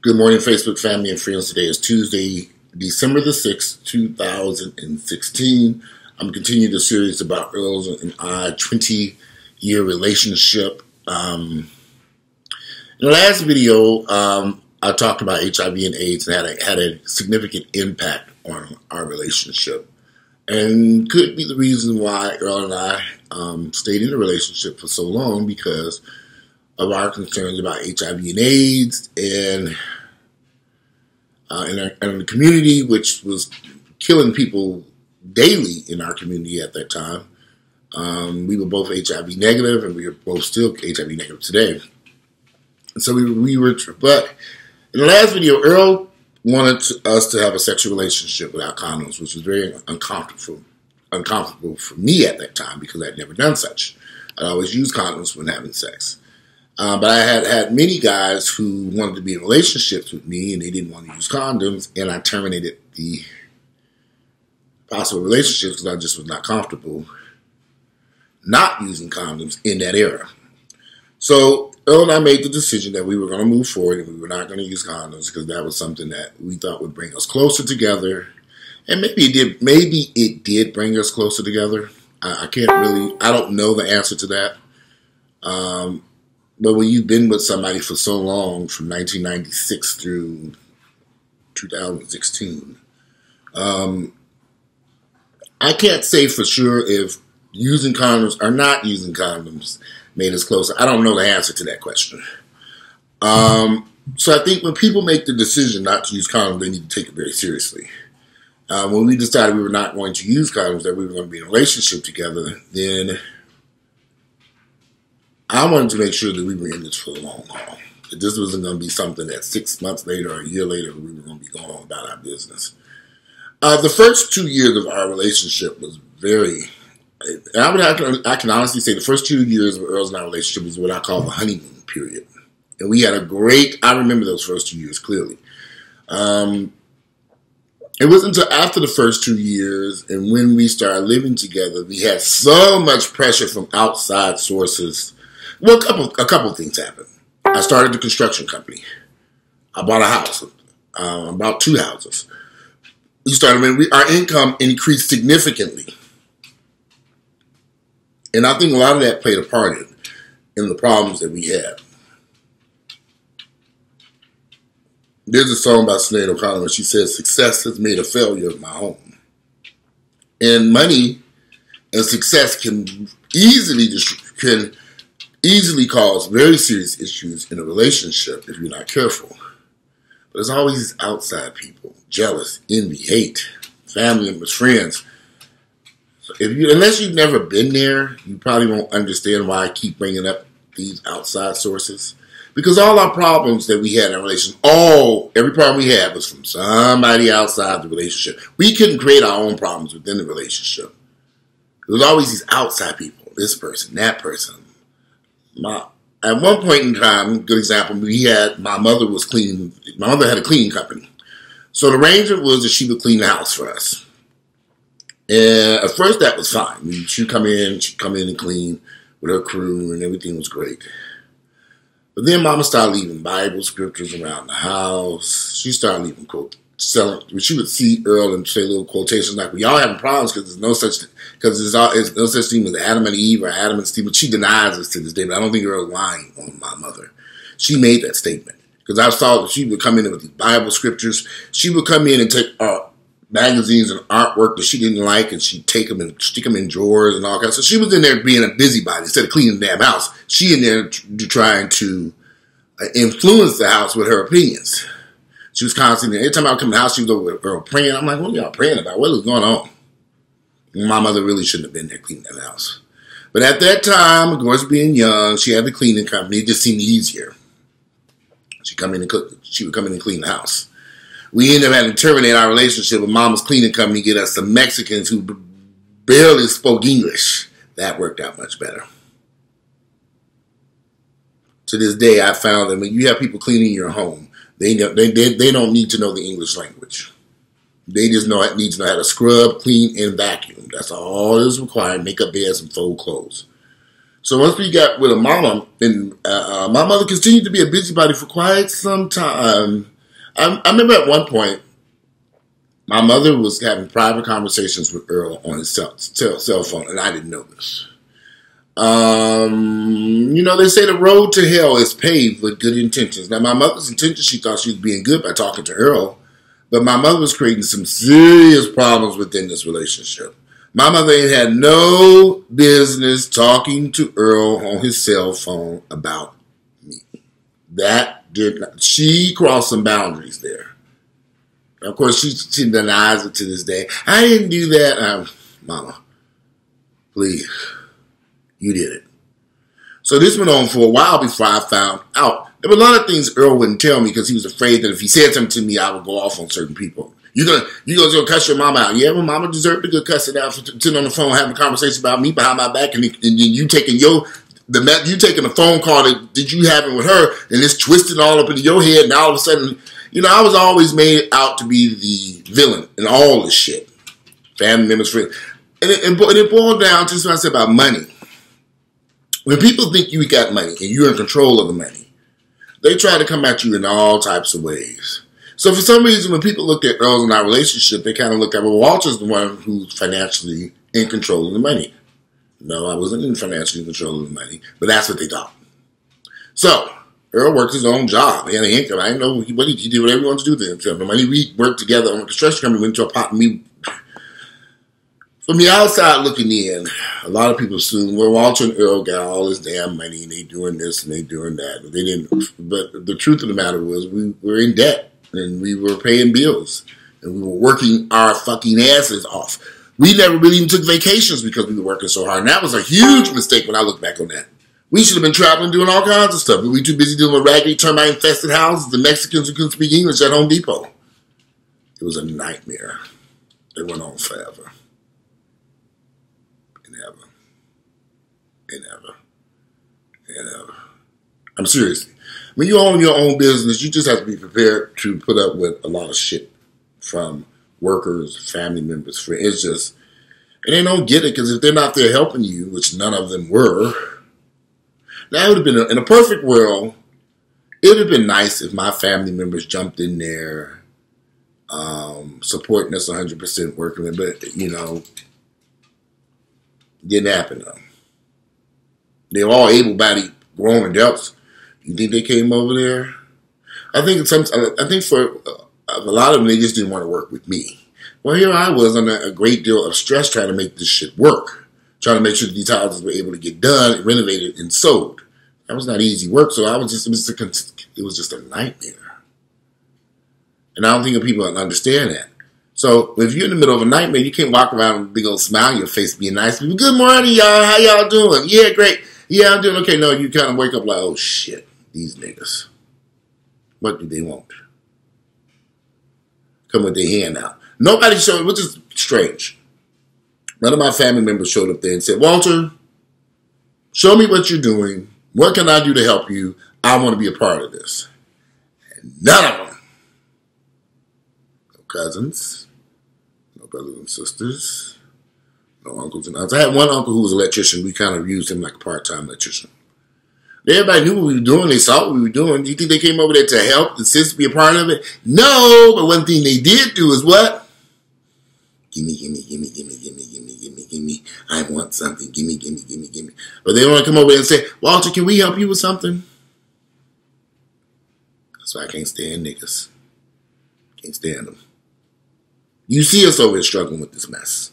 Good morning, Facebook family and friends. Today is Tuesday, December the 6th, 2016. I'm continuing the series about Earl's and I 20 year relationship. Um, in the last video, um, I talked about HIV and AIDS and had a, had a significant impact on our relationship. And could be the reason why Earl and I um, stayed in a relationship for so long because of our concerns about HIV and AIDS and uh, in, our, in the community, which was killing people daily in our community at that time. Um, we were both HIV negative, and we are both still HIV negative today. And so we, we were, but in the last video, Earl wanted to, us to have a sexual relationship without condoms, which was very uncomfortable, uncomfortable for me at that time because I'd never done such. I'd always used condoms when having sex. Uh, but I had had many guys who wanted to be in relationships with me and they didn't want to use condoms, and I terminated the possible relationships because I just was not comfortable not using condoms in that era. So Earl and I made the decision that we were going to move forward and we were not going to use condoms because that was something that we thought would bring us closer together. And maybe it did. Maybe it did bring us closer together. I, I can't really. I don't know the answer to that. Um, but when you've been with somebody for so long, from 1996 through 2016, um, I can't say for sure if using condoms or not using condoms made us closer. I don't know the answer to that question. Um, so I think when people make the decision not to use condoms, they need to take it very seriously. Uh, when we decided we were not going to use condoms, that we were going to be in a relationship together, then I wanted to make sure that we were in this for the long haul. That this wasn't going to be something that six months later or a year later we were going to be going on about our business. Uh, the first two years of our relationship was very. I would have, I can honestly say the first two years of Earl's and our relationship was what I call the honeymoon period, and we had a great. I remember those first two years clearly. Um, it wasn't until after the first two years and when we started living together, we had so much pressure from outside sources well, a couple a couple things happened. I started the construction company. I bought a house, uh, about two houses. We started when we, our income increased significantly, and I think a lot of that played a part in in the problems that we had. There's a song by Sinead O'Connor where she says, "Success has made a failure of my home," and money and success can easily can easily cause very serious issues in a relationship if you're not careful. But there's always these outside people, jealous, envy, hate, family members, friends. So if you, unless you've never been there, you probably won't understand why I keep bringing up these outside sources. Because all our problems that we had in a relationship, all every problem we had was from somebody outside the relationship. We couldn't create our own problems within the relationship. There's always these outside people, this person, that person, my at one point in time, good example, we had my mother was cleaning. My mother had a cleaning company, so the arrangement was that she would clean the house for us. And at first, that was fine. She'd come in, she'd come in and clean with her crew, and everything was great. But then Mama started leaving Bible scriptures around the house. She started leaving quote selling. She would see Earl and say little quotations like, "We all having problems because there's no such because there's, there's no such thing as Adam and Eve or Adam and Steve." But she denies this to this day. But I don't think Earl lying on my mother. She made that statement because I saw that she would come in with these Bible scriptures. She would come in and take uh, magazines and artwork that she didn't like, and she'd take them and stick them in drawers and all kinds. So she was in there being a busybody instead of cleaning the damn house. She in there trying to uh, influence the house with her opinions. She was constantly, every time I would come to the house, she was over Earl praying. I'm like, what are y'all praying about? What is going on? My mother really shouldn't have been there cleaning that house. But at that time, of course, being young, she had the cleaning company. It just seemed easier. She come in and cook. She would come in and clean the house. We ended up having to terminate our relationship with Mama's cleaning company, get us some Mexicans who barely spoke English. That worked out much better. To this day, I found that when you have people cleaning your home, they, they, they, they don't need to know the English language. They just know need to know how to scrub, clean, and vacuum. That's all is required. Make up beds and fold clothes. So once we got with a mama, and uh, uh, my mother continued to be a busybody for quite some time. I, I remember at one point, my mother was having private conversations with Earl on his cell, cell, cell phone, and I didn't know this. Um, you know, they say the road to hell is paved with good intentions. Now, my mother's intentions, she thought she was being good by talking to Earl, but my mother was creating some serious problems within this relationship. My mother ain't had no business talking to Earl on his cell phone about me. That did not, she crossed some boundaries there. Of course, she, she denies it to this day. I didn't do that. Um, Mama, please. You did it. So this went on for a while before I found out. There were a lot of things Earl wouldn't tell me because he was afraid that if he said something to me, I would go off on certain people. You're gonna you're gonna go cuss your mama out? Yeah, well, mama deserved to go cuss it out for sitting on the phone having a conversation about me behind my back, and, and you taking your the you taking a phone call that did you having with her, and it's twisting all up into your head, and all of a sudden, you know, I was always made out to be the villain in all this shit. Family members, friends, and it, it boiled down to what I said about money. When people think you got money and you're in control of the money, they try to come at you in all types of ways. So for some reason, when people look at Earls in our relationship, they kind of look at, well, Walter's the one who's financially in control of the money. No, I wasn't in financially control of the money, but that's what they thought. So Earl worked his own job. He had an income. I didn't know what he, he did whatever he wanted to do with himself. The money we worked together on a construction company went to a pot and we from the outside looking in, a lot of people assume, well, Walter and Earl got all this damn money and they doing this and they doing that. But they didn't. But the truth of the matter was, we were in debt and we were paying bills and we were working our fucking asses off. We never really even took vacations because we were working so hard. And that was a huge mistake when I look back on that. We should have been traveling, doing all kinds of stuff. But we were too busy dealing with raggedy, termite infested houses, the Mexicans who couldn't speak English at Home Depot. It was a nightmare. It went on forever. And ever and ever. I'm serious. When you own your own business, you just have to be prepared to put up with a lot of shit from workers, family members. For it's just, and they don't get it because if they're not there helping you, which none of them were, that would have been a, in a perfect world. It would have been nice if my family members jumped in there, um, supporting us 100%, working with, but you know, didn't happen though. They're all able-bodied grown adults. You think they came over there? I think some. I think for uh, a lot of them, they just didn't want to work with me. Well, here I was under a great deal of stress trying to make this shit work, trying to make sure these houses were able to get done, renovated, and sold. That was not easy work. So I was just, it was, a, it was just a nightmare. And I don't think people understand that. So if you're in the middle of a nightmare, you can't walk around with a big old smile on your face, being nice. Good morning, y'all. How y'all doing? Yeah, great. Yeah, I'm doing okay. No, you kind of wake up like, oh shit, these niggas. What do they want? Come with their hand out. Nobody showed, which is strange. None of my family members showed up there and said, Walter, show me what you're doing. What can I do to help you? I want to be a part of this. And none of them. No cousins, no brothers and sisters, no uncles and aunts. I had one uncle who was an electrician. We kind of used him like a part-time electrician. Everybody knew what we were doing. They saw what we were doing. Do you think they came over there to help, assist, be a part of it? No, but one thing they did do is what? Gimme, gimme, gimme, gimme, gimme, gimme, gimme, gimme. I want something. Gimme, gimme, gimme, gimme. But they want to come over and say, Walter, can we help you with something? That's why I can't stand niggas. Can't stand them. You see us over here struggling with this mess.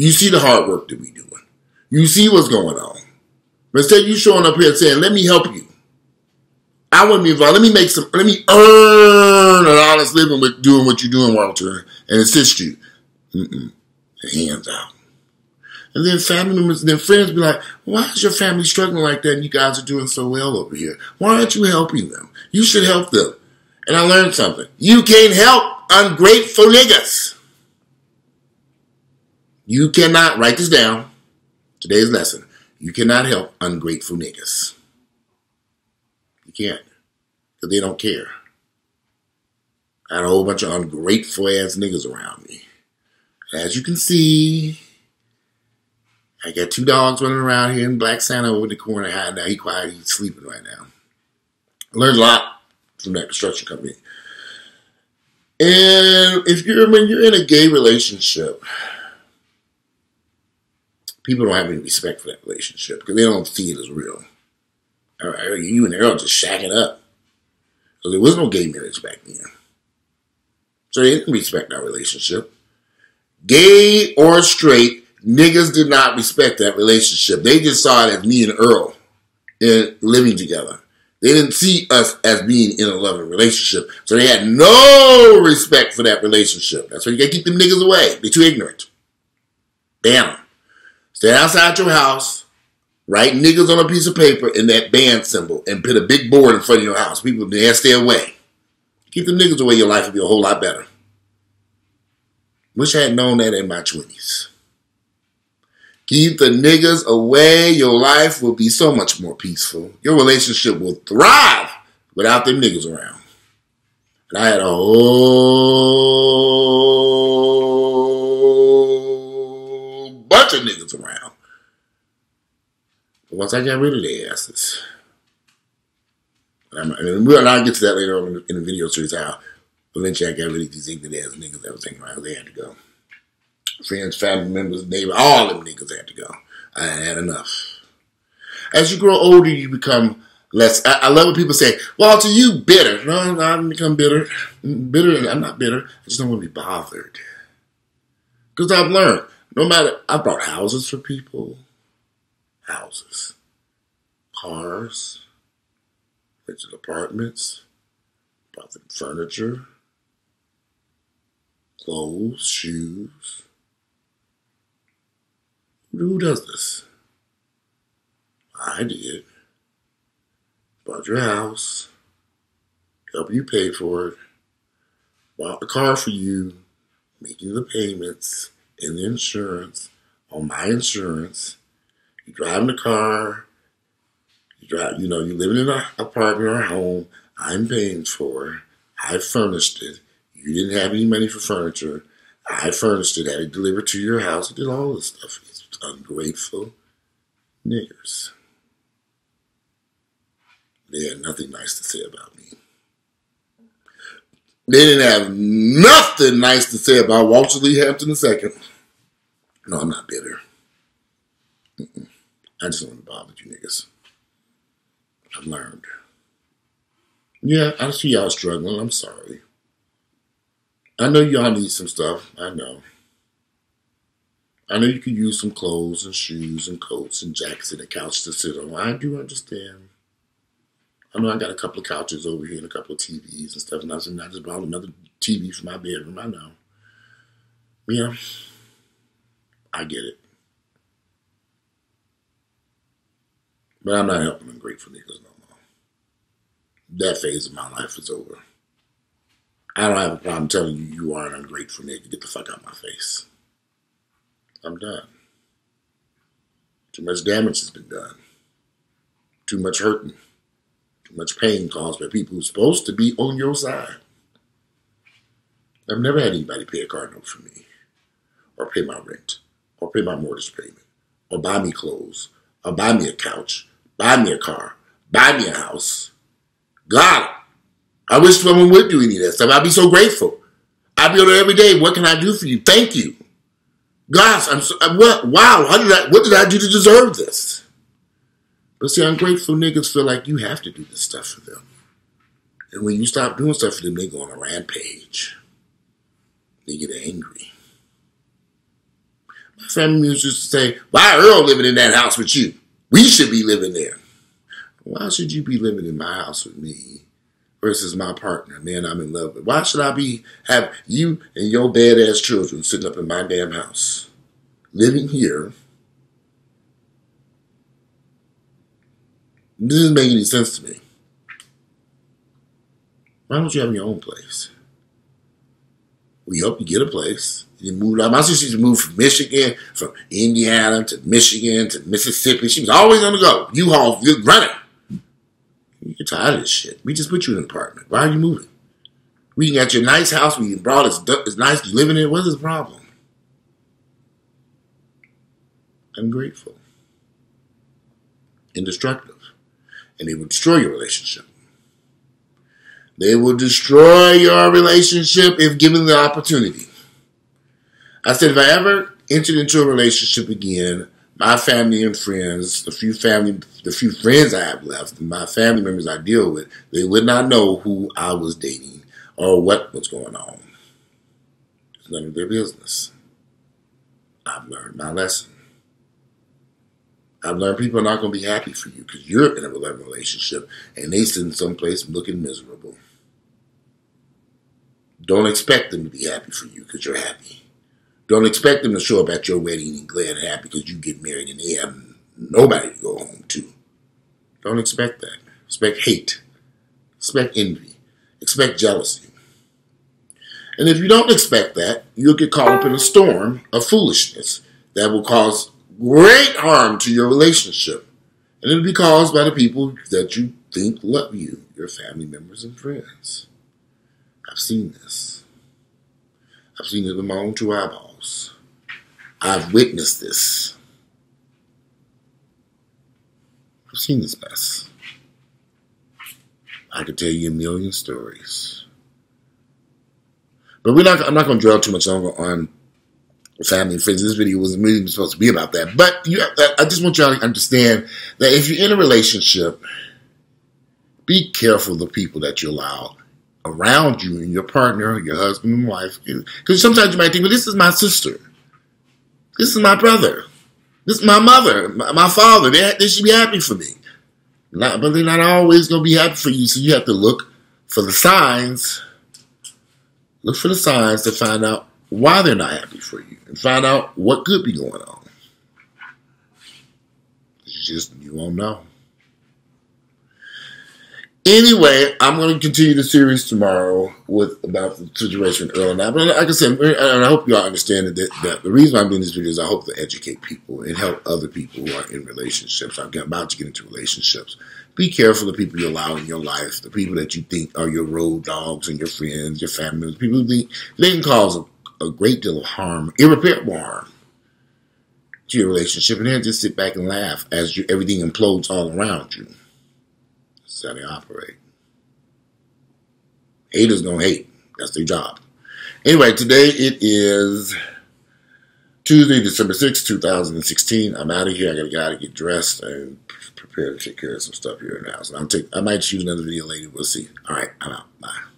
You see the hard work that we doing. You see what's going on. But instead you showing up here saying, let me help you. I want to be involved. Let me make some, let me earn an honest living with doing what you're doing, Walter, and assist you. Mm-mm. Hands out. And then family members, then friends be like, why is your family struggling like that and you guys are doing so well over here? Why aren't you helping them? You should help them. And I learned something. You can't help ungrateful niggas. You cannot, write this down, today's lesson. You cannot help ungrateful niggas. You can't. Because they don't care. I had a whole bunch of ungrateful ass niggas around me. As you can see, I got two dogs running around here, and Black Santa over in the corner hiding now. He quiet. He's sleeping right now. I learned a lot from that construction company. And if you're when you're in a gay relationship, people don't have any respect for that relationship because they don't see it as real. You and Earl just shacking up. There was no gay marriage back then. So they didn't respect that relationship. Gay or straight, niggas did not respect that relationship. They just saw it as me and Earl in living together. They didn't see us as being in a loving relationship. So they had no respect for that relationship. That's why you gotta keep them niggas away. They're too ignorant. Bam. Stay outside your house, write niggas on a piece of paper in that band symbol, and put a big board in front of your house. People there stay away. Keep them niggas away, your life will be a whole lot better. Wish I had known that in my 20s. Keep the niggas away. Your life will be so much more peaceful. Your relationship will thrive without them niggas around. And I had a whole bunch of niggas around. But once I got rid of their asses, and, and we'll I'll get to that later on in the video series how eventually I got rid of these ignorant ass niggas that was hanging around. They had to go friends, family members, neighbors, all them niggas had to go. I had enough. As you grow older, you become less. I, I love when people say, "Well, to you, bitter." No, I didn't become bitter. Bitter. I'm not bitter. I just don't want to be bothered. Because I've learned, no matter, I bought houses for people, houses, cars, rented apartments, bought them furniture, clothes, shoes. Who does this? I did. Bought your house, helped you pay for it, bought the car for you, making the payments and the insurance on my insurance. You driving the car, you drive, you know, you living in an apartment or a home. I'm paying for. I furnished it. You didn't have any money for furniture. I furnished it, had it delivered to your house. I did all this stuff ungrateful niggers. They had nothing nice to say about me. They didn't have nothing nice to say about Walter Lee Hampton II. No, I'm not bitter. Mm-mm. I just don't want to bother you niggas. I've learned. Yeah, I see y'all struggling. I'm sorry. I know y'all need some stuff. I know. I know you could use some clothes and shoes and coats and jackets and a couch to sit on. I do understand. I know I got a couple of couches over here and a couple of TVs and stuff, and I said, I just bought another TV for my bedroom. I know. Yeah, I get it. But I'm not helping ungrateful niggas no more. That phase of my life is over. I don't have a problem telling you you are an ungrateful nigga. Get the fuck out of my face. I'm done. Too much damage has been done. Too much hurting. Too much pain caused by people who's supposed to be on your side. I've never had anybody pay a car note for me, or pay my rent, or pay my mortgage payment, or buy me clothes, or buy me a couch, buy me a car, buy me a house. God, I wish someone would do any of that stuff. I'd be so grateful. I'd be on there every day. What can I do for you? Thank you. Gosh, I'm so, what? Wow, how did I? What did I do to deserve this? But see, ungrateful niggas feel like you have to do this stuff for them, and when you stop doing stuff for them, they go on a rampage. They get angry. Family used to say, "Why are Earl living in that house with you? We should be living there. Why should you be living in my house with me?" versus my partner, man I'm in love with. Why should I be have you and your badass children sitting up in my damn house, living here? This doesn't make any sense to me. Why don't you have your own place? We hope you get a place. You moved out. My sister used to move from Michigan, from Indiana to Michigan to Mississippi. She was always on the go. U-Haul, running. You're tired of this shit. We just put you in an apartment. Why are you moving? We got your nice house. We brought it's, it's nice. You living in it. What's the problem? ungrateful, and destructive. And it will destroy your relationship. They will destroy your relationship if given the opportunity. I said, if I ever entered into a relationship again, my family and friends, the few family, the few friends I have left, my family members I deal with, they would not know who I was dating or what was going on. It's none of their business. I've learned my lesson. I've learned people are not going to be happy for you because you're in a relationship and they sit in some place looking miserable. Don't expect them to be happy for you because you're happy. Don't expect them to show up at your wedding and glad and happy because you get married and they have nobody to go home to. Don't expect that. Expect hate. Expect envy. Expect jealousy. And if you don't expect that, you'll get caught up in a storm of foolishness that will cause great harm to your relationship. And it'll be caused by the people that you think love you, your family members and friends. I've seen this. I've seen it with my own two eyeballs. I've witnessed this. I've seen this mess. I could tell you a million stories. But we're not I'm not gonna dwell too much longer on family and friends. This video wasn't really supposed to be about that. But you, I just want y'all to understand that if you're in a relationship, be careful of the people that you allow around you and your partner, your husband and wife. Because sometimes you might think, well, this is my sister. This is my brother. This is my mother, my, father. They, they should be happy for me. Not, but they're not always going to be happy for you. So you have to look for the signs. Look for the signs to find out why they're not happy for you and find out what could be going on. It's just, you won't know. Anyway, I'm going to continue the series tomorrow with about the situation with Earl and I. But like I said, and I hope you all understand that, that the reason I'm doing this video is I hope to educate people and help other people who are in relationships. I'm about to get into relationships. Be careful of the people you allow in your life, the people that you think are your road dogs and your friends, your family, people who they can cause a a great deal of harm, irreparable harm, to your relationship, and then just sit back and laugh as you, everything implodes all around you. That's how they operate. Haters gonna hate. That's their job. Anyway, today it is Tuesday, December 6, 2016. I'm out of here. I gotta and get dressed and prepare to take care of some stuff here now. So I'm take I might shoot another video later. We'll see. All right, I'm out. Bye.